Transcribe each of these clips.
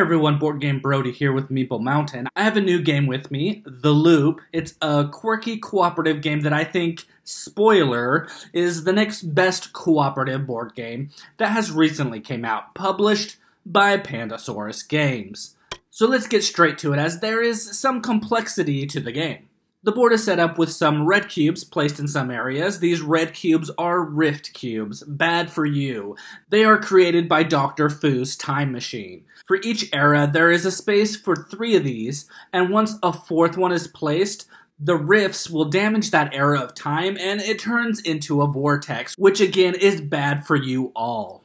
everyone, Board Game Brody here with Meeple Mountain. I have a new game with me, The Loop. It's a quirky cooperative game that I think, spoiler, is the next best cooperative board game that has recently came out, published by Pandasaurus Games. So let's get straight to it as there is some complexity to the game. The board is set up with some red cubes placed in some areas. These red cubes are rift cubes. Bad for you. They are created by Dr. Foo's time machine. For each era, there is a space for three of these, and once a fourth one is placed, the rifts will damage that era of time and it turns into a vortex, which again is bad for you all.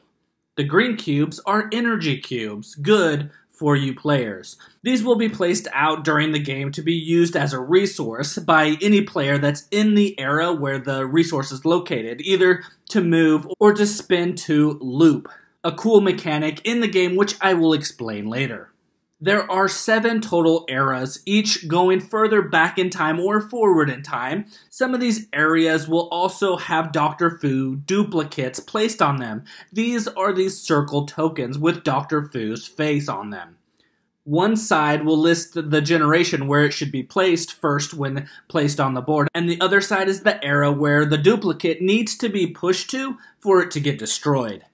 The green cubes are energy cubes, good for you players. These will be placed out during the game to be used as a resource by any player that's in the era where the resource is located, either to move or to spin to loop, a cool mechanic in the game which I will explain later. There are seven total eras, each going further back in time or forward in time. Some of these areas will also have Dr. Foo duplicates placed on them. These are these circle tokens with Dr. Foo's face on them. One side will list the generation where it should be placed first when placed on the board, and the other side is the era where the duplicate needs to be pushed to for it to get destroyed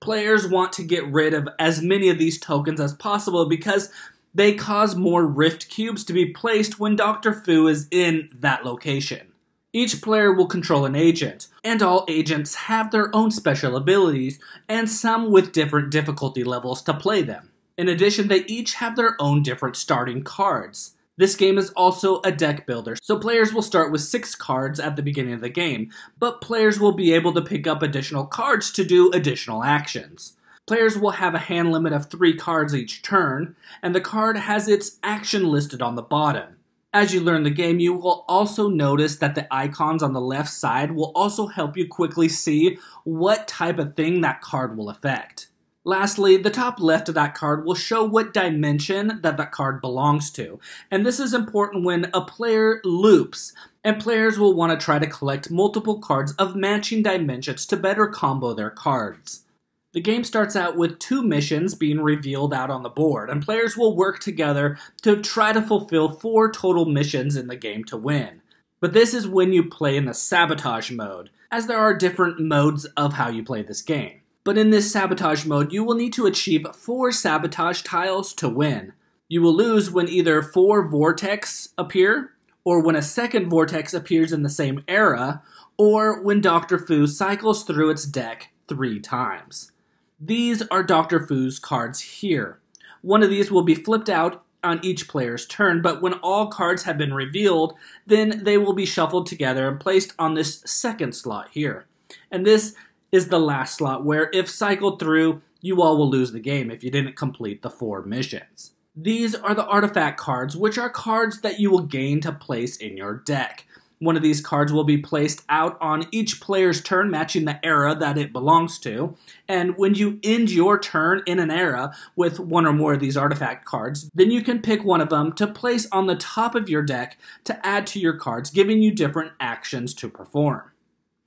players want to get rid of as many of these tokens as possible because they cause more rift cubes to be placed when Dr. Foo is in that location. Each player will control an agent, and all agents have their own special abilities, and some with different difficulty levels to play them. In addition, they each have their own different starting cards. This game is also a deck builder, so players will start with 6 cards at the beginning of the game, but players will be able to pick up additional cards to do additional actions. Players will have a hand limit of 3 cards each turn, and the card has its action listed on the bottom. As you learn the game, you will also notice that the icons on the left side will also help you quickly see what type of thing that card will affect. Lastly, the top left of that card will show what dimension that that card belongs to. And this is important when a player loops, and players will want to try to collect multiple cards of matching dimensions to better combo their cards. The game starts out with two missions being revealed out on the board, and players will work together to try to fulfill four total missions in the game to win. But this is when you play in the sabotage mode, as there are different modes of how you play this game but in this sabotage mode, you will need to achieve 4 sabotage tiles to win. You will lose when either 4 vortex appear, or when a second vortex appears in the same era, or when Dr. Foo cycles through its deck 3 times. These are Dr. Foo's cards here. One of these will be flipped out on each player's turn, but when all cards have been revealed, then they will be shuffled together and placed on this second slot here. And this is the last slot where if cycled through, you all will lose the game if you didn't complete the four missions. These are the artifact cards, which are cards that you will gain to place in your deck. One of these cards will be placed out on each player's turn, matching the era that it belongs to. And when you end your turn in an era with one or more of these artifact cards, then you can pick one of them to place on the top of your deck to add to your cards, giving you different actions to perform.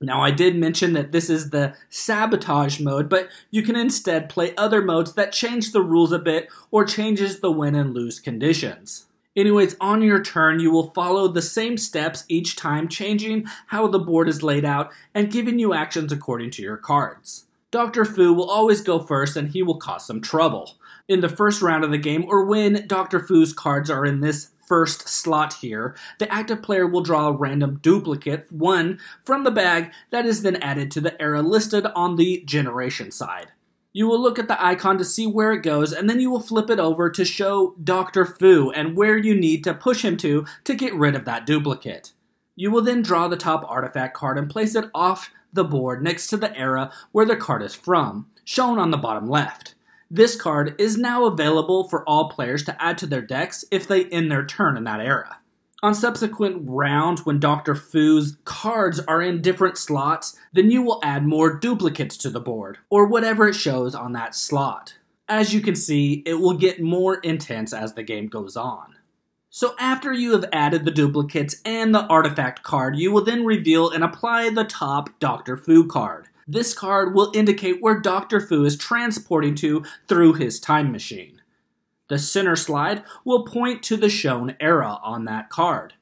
Now, I did mention that this is the sabotage mode, but you can instead play other modes that change the rules a bit or changes the win and lose conditions. Anyways, on your turn, you will follow the same steps each time, changing how the board is laid out and giving you actions according to your cards. Dr. Foo will always go first and he will cause some trouble. In the first round of the game, or when Dr. Foo's cards are in this first slot here, the active player will draw a random duplicate, one, from the bag that is then added to the era listed on the generation side. You will look at the icon to see where it goes, and then you will flip it over to show Dr. Foo and where you need to push him to to get rid of that duplicate. You will then draw the top artifact card and place it off the board next to the era where the card is from, shown on the bottom left. This card is now available for all players to add to their decks if they end their turn in that era. On subsequent rounds, when Dr. Foo's cards are in different slots, then you will add more duplicates to the board, or whatever it shows on that slot. As you can see, it will get more intense as the game goes on. So after you have added the duplicates and the artifact card, you will then reveal and apply the top Dr. Foo card. This card will indicate where Dr. Foo is transporting to through his time machine. The center slide will point to the shown era on that card.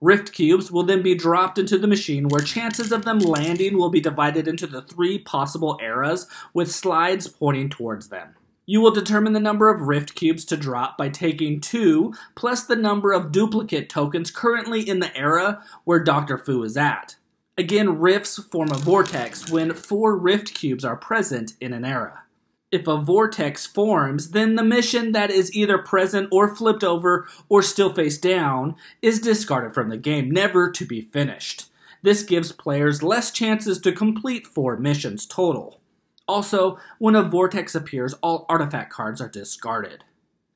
Rift cubes will then be dropped into the machine where chances of them landing will be divided into the three possible eras with slides pointing towards them. You will determine the number of Rift cubes to drop by taking 2 plus the number of duplicate tokens currently in the era where Dr. Foo is at. Again, rifts form a vortex when 4 Rift cubes are present in an era. If a vortex forms, then the mission that is either present or flipped over or still face down is discarded from the game, never to be finished. This gives players less chances to complete 4 missions total. Also, when a vortex appears, all artifact cards are discarded.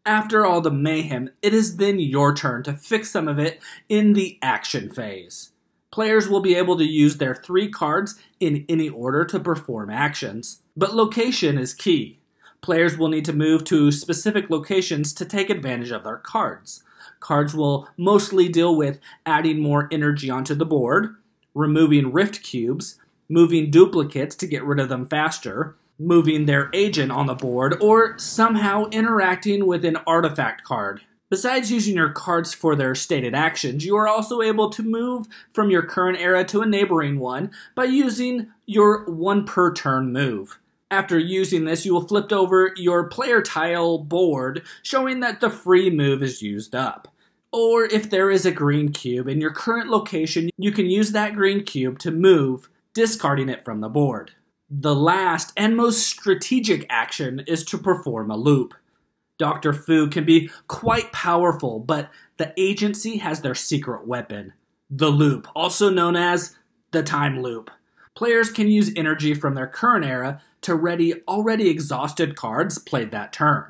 After all the mayhem, it is then your turn to fix some of it in the action phase. Players will be able to use their three cards in any order to perform actions. But location is key. Players will need to move to specific locations to take advantage of their cards. Cards will mostly deal with adding more energy onto the board, removing rift cubes, moving duplicates to get rid of them faster, moving their agent on the board, or somehow interacting with an artifact card. Besides using your cards for their stated actions, you are also able to move from your current era to a neighboring one by using your one per turn move. After using this, you will flip over your player tile board, showing that the free move is used up. Or if there is a green cube in your current location, you can use that green cube to move, discarding it from the board. The last and most strategic action is to perform a loop. Dr. Foo can be quite powerful, but the agency has their secret weapon, the loop, also known as the time loop. Players can use energy from their current era to ready already exhausted cards played that turn.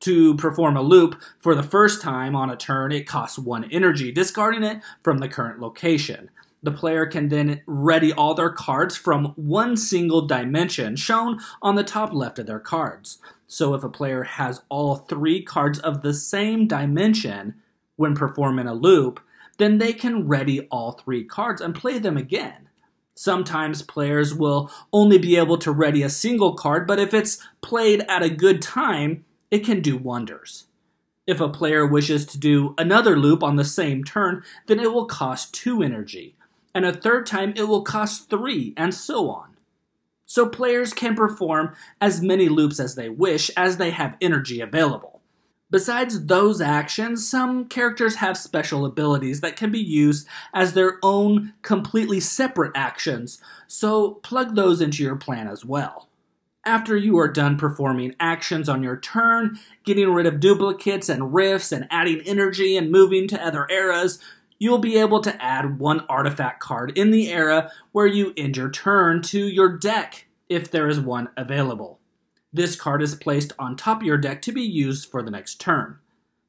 To perform a loop for the first time on a turn, it costs one energy, discarding it from the current location. The player can then ready all their cards from one single dimension shown on the top left of their cards. So if a player has all three cards of the same dimension when performing a loop, then they can ready all three cards and play them again. Sometimes players will only be able to ready a single card, but if it's played at a good time, it can do wonders. If a player wishes to do another loop on the same turn, then it will cost 2 energy, and a third time it will cost 3, and so on. So players can perform as many loops as they wish as they have energy available. Besides those actions, some characters have special abilities that can be used as their own completely separate actions, so plug those into your plan as well. After you are done performing actions on your turn, getting rid of duplicates and rifts and adding energy and moving to other eras, you'll be able to add one artifact card in the era where you end your turn to your deck if there is one available. This card is placed on top of your deck to be used for the next turn.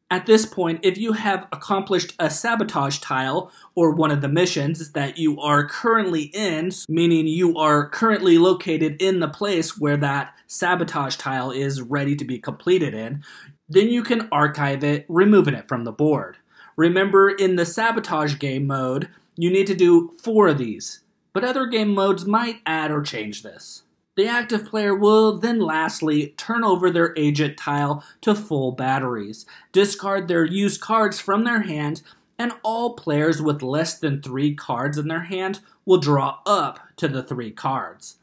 At this point, if you have accomplished a sabotage tile or one of the missions that you are currently in, meaning you are currently located in the place where that sabotage tile is ready to be completed in, then you can archive it, removing it from the board. Remember, in the sabotage game mode, you need to do four of these, but other game modes might add or change this. The active player will then lastly turn over their agent tile to full batteries, discard their used cards from their hand, and all players with less than three cards in their hand will draw up to the three cards.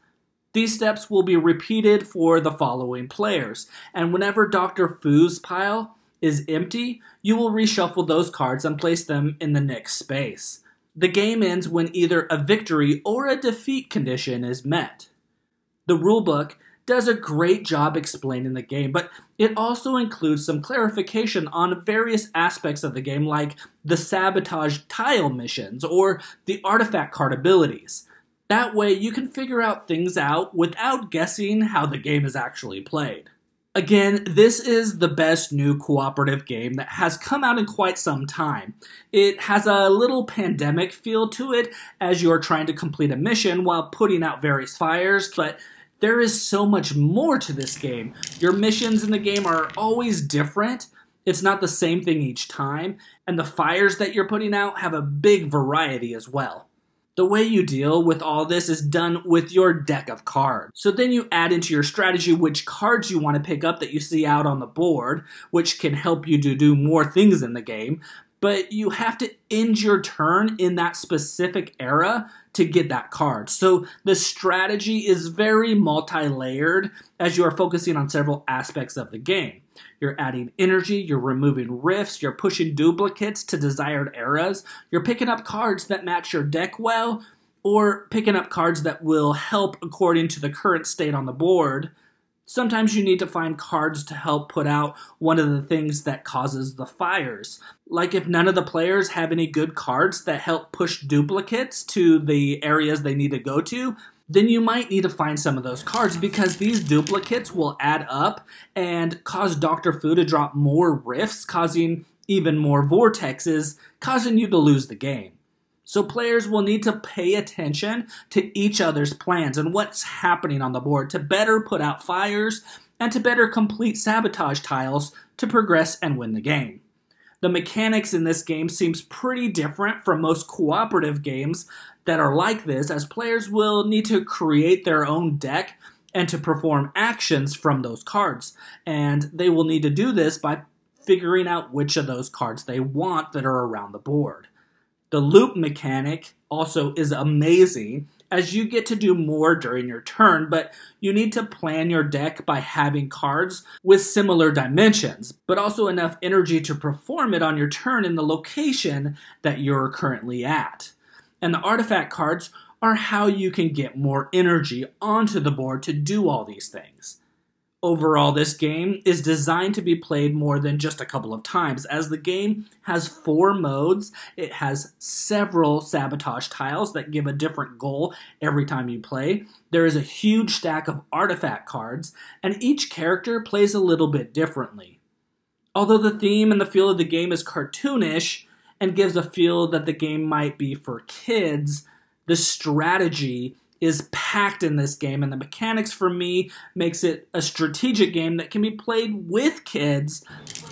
These steps will be repeated for the following players, and whenever Dr. Foo's pile is empty, you will reshuffle those cards and place them in the next space. The game ends when either a victory or a defeat condition is met. The rulebook does a great job explaining the game, but it also includes some clarification on various aspects of the game, like the sabotage tile missions or the artifact card abilities. That way, you can figure out things out without guessing how the game is actually played. Again, this is the best new cooperative game that has come out in quite some time. It has a little pandemic feel to it as you're trying to complete a mission while putting out various fires, but there is so much more to this game. Your missions in the game are always different. It's not the same thing each time, and the fires that you're putting out have a big variety as well. The way you deal with all this is done with your deck of cards. So then you add into your strategy which cards you want to pick up that you see out on the board, which can help you to do more things in the game. But you have to end your turn in that specific era to get that card. So the strategy is very multi layered as you are focusing on several aspects of the game. You're adding energy, you're removing rifts, you're pushing duplicates to desired eras, you're picking up cards that match your deck well, or picking up cards that will help according to the current state on the board. Sometimes you need to find cards to help put out one of the things that causes the fires. Like if none of the players have any good cards that help push duplicates to the areas they need to go to, then you might need to find some of those cards because these duplicates will add up and cause Dr. Foo to drop more rifts, causing even more vortexes, causing you to lose the game. So players will need to pay attention to each other's plans and what's happening on the board to better put out fires and to better complete sabotage tiles to progress and win the game. The mechanics in this game seems pretty different from most cooperative games that are like this, as players will need to create their own deck and to perform actions from those cards. And they will need to do this by figuring out which of those cards they want that are around the board. The loop mechanic also is amazing as you get to do more during your turn, but you need to plan your deck by having cards with similar dimensions, but also enough energy to perform it on your turn in the location that you're currently at. And the artifact cards are how you can get more energy onto the board to do all these things. Overall, this game is designed to be played more than just a couple of times, as the game has four modes. It has several sabotage tiles that give a different goal every time you play. There is a huge stack of artifact cards, and each character plays a little bit differently. Although the theme and the feel of the game is cartoonish and gives a feel that the game might be for kids, the strategy is packed in this game and the mechanics for me makes it a strategic game that can be played with kids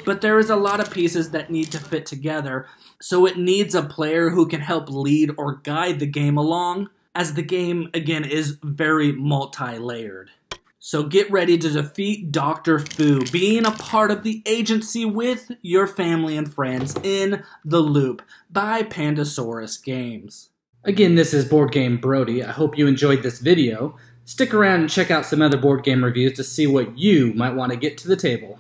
but there is a lot of pieces that need to fit together so it needs a player who can help lead or guide the game along as the game again is very multi-layered so get ready to defeat Dr. Foo, being a part of the agency with your family and friends in The Loop by Pandasaurus Games. Again, this is Board Game Brody. I hope you enjoyed this video. Stick around and check out some other board game reviews to see what you might want to get to the table.